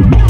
Send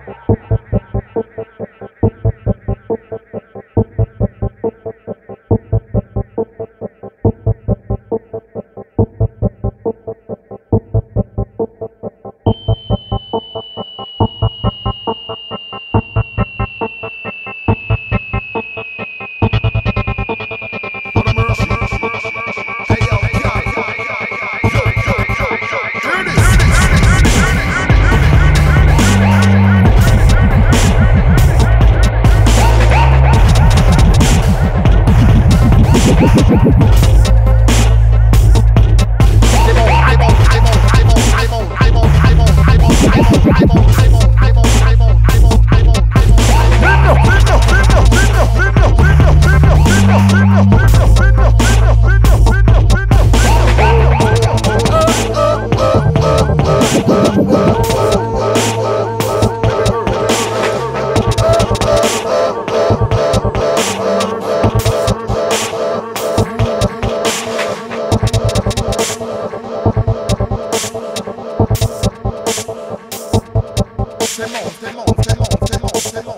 Thank you.